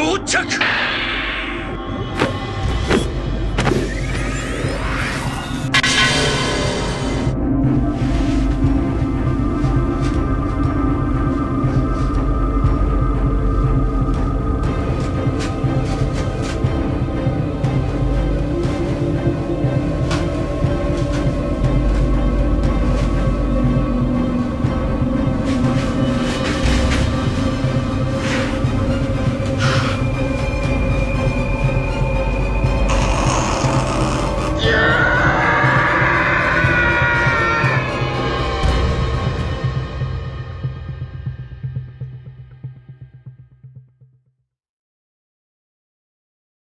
到着。